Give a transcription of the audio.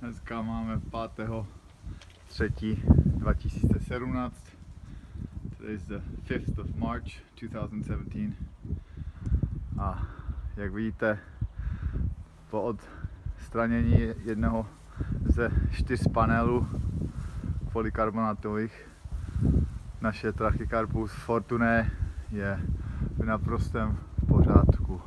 Dneska máme 5. 3. 2017. Today is the 5th of March 2017. A jak vidíte, po odstranění jednoho ze čtyř panelů polikarbonátových naše Trachycarpus Fortuné je v naprostém pořádku.